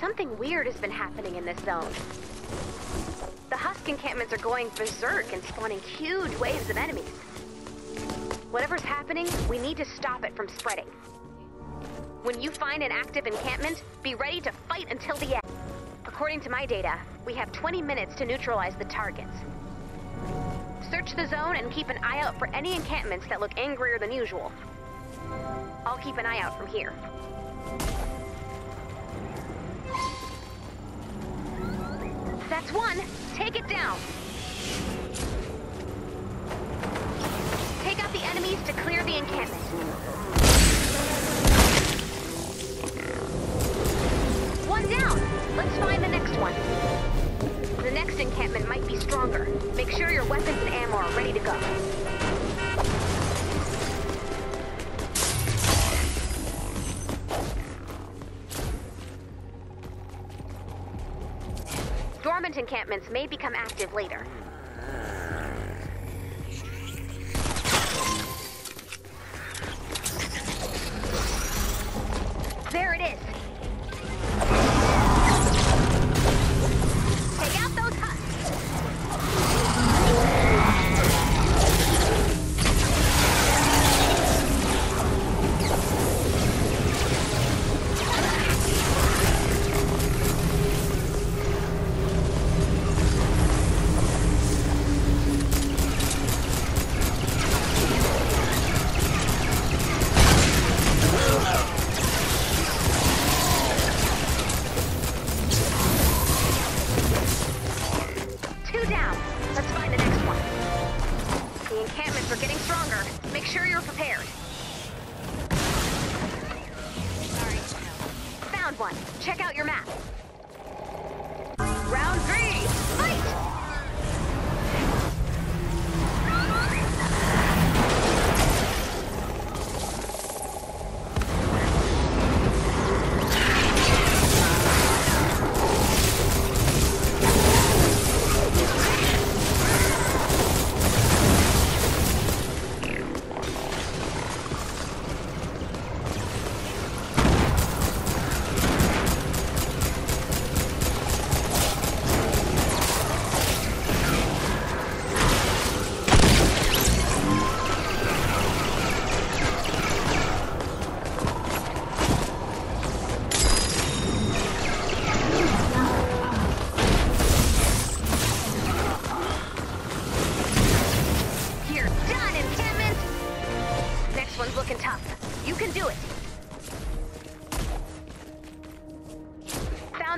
Something weird has been happening in this zone. The Husk encampments are going berserk and spawning huge waves of enemies. Whatever's happening, we need to stop it from spreading. When you find an active encampment, be ready to fight until the end. According to my data, we have 20 minutes to neutralize the targets. Search the zone and keep an eye out for any encampments that look angrier than usual. I'll keep an eye out from here. That's one. Take it down. Take out the enemies to clear the encampment. Encampments may become active later.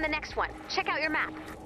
The next one. Check out your map.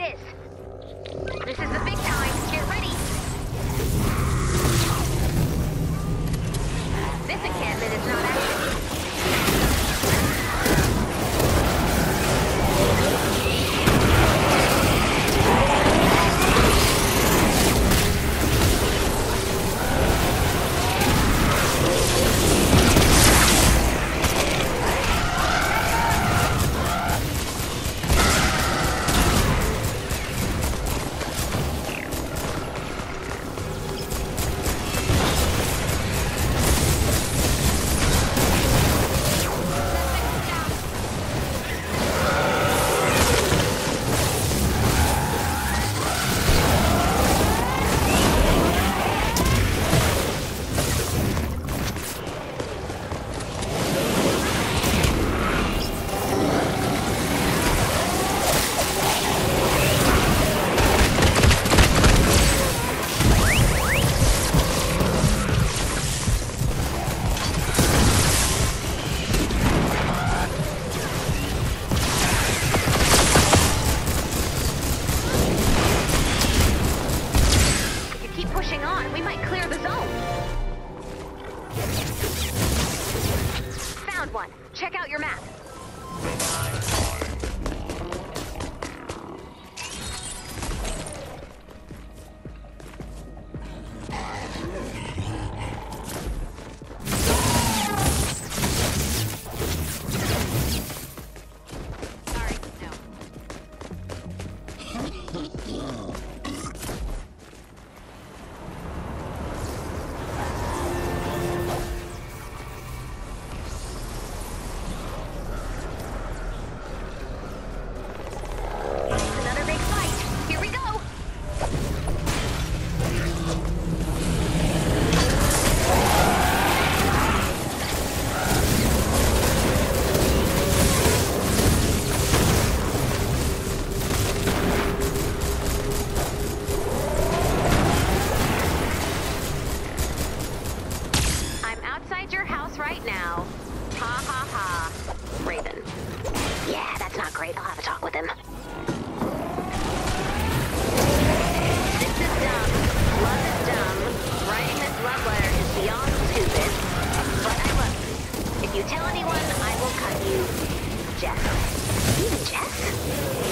it is. on, we might clear the zone. Found one. Check out your map. Jess. Even Jess?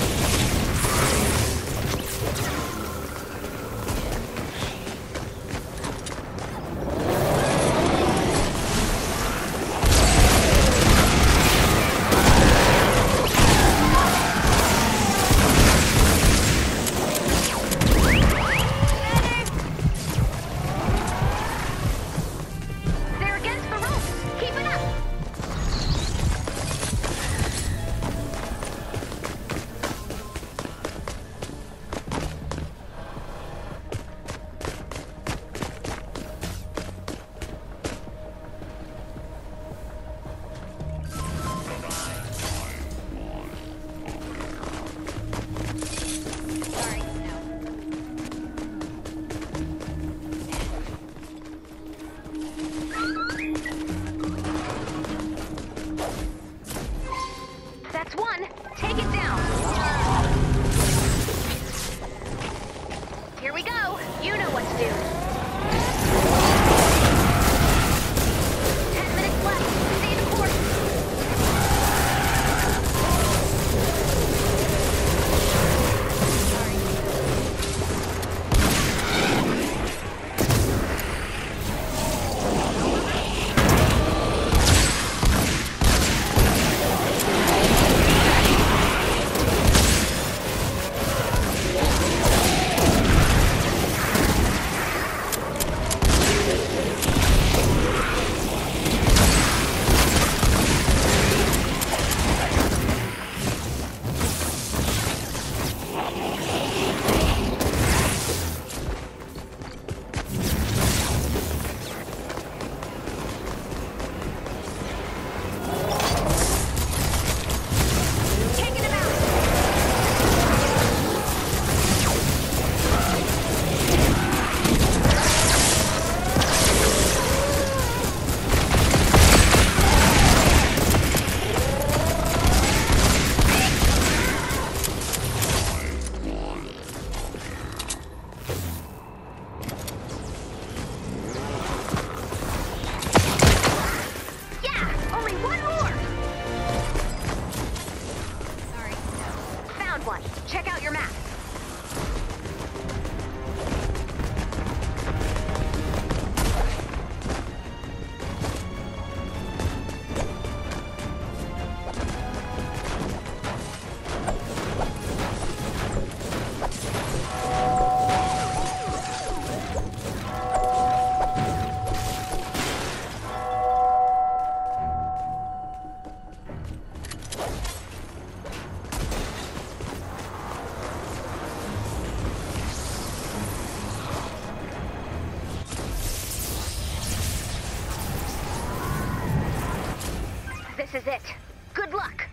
is it. Good luck.